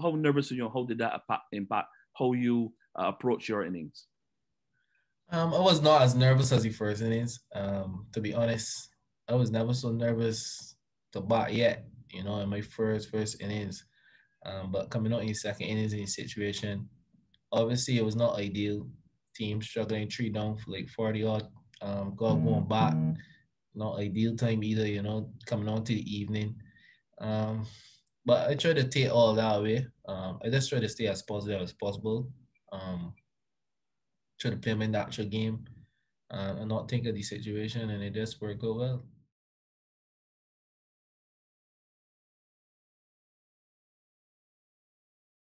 how nervous are you? How did that impact how you uh, approach your innings? Um, I was not as nervous as the first innings. Um, to be honest, I was never so nervous to bat yet. You know, in my first first innings, um, but coming out in second innings in the situation, obviously it was not ideal. Team struggling three down for like forty odd. Um, God going back, not ideal time either. You know, coming on to the evening. Um, but I try to take all that away. Um, I just try to stay as positive as possible. Um, try to play my natural game uh, and not think of the situation, and it just worked out well.